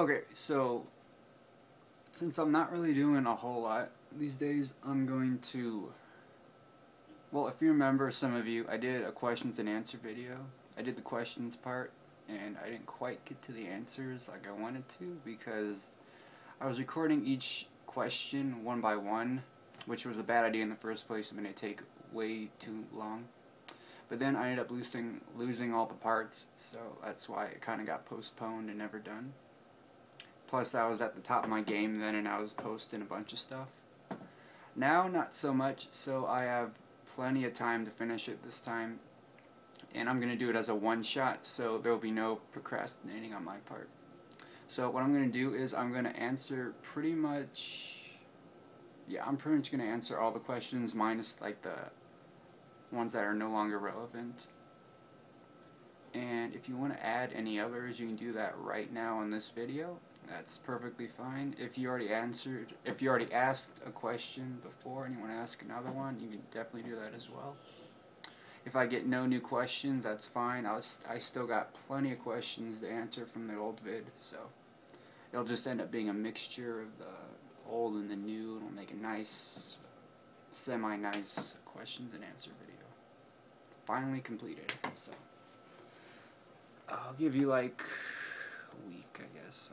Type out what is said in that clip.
Okay, so since I'm not really doing a whole lot these days, I'm going to. Well, if you remember, some of you, I did a questions and answer video. I did the questions part, and I didn't quite get to the answers like I wanted to because I was recording each question one by one, which was a bad idea in the first place. It made it take way too long. But then I ended up losing losing all the parts, so that's why it kind of got postponed and never done. Plus, I was at the top of my game then, and I was posting a bunch of stuff. Now, not so much, so I have plenty of time to finish it this time. And I'm going to do it as a one-shot, so there will be no procrastinating on my part. So what I'm going to do is I'm going to answer pretty much... Yeah, I'm pretty much going to answer all the questions minus like the ones that are no longer relevant. And if you want to add any others, you can do that right now in this video. That's perfectly fine. If you already answered, if you already asked a question before and you want to ask another one, you can definitely do that as well. If I get no new questions, that's fine. I, I still got plenty of questions to answer from the old vid, so it'll just end up being a mixture of the old and the new, it'll make a nice, semi-nice questions and answer video. Finally completed, so I'll give you like a week, I guess.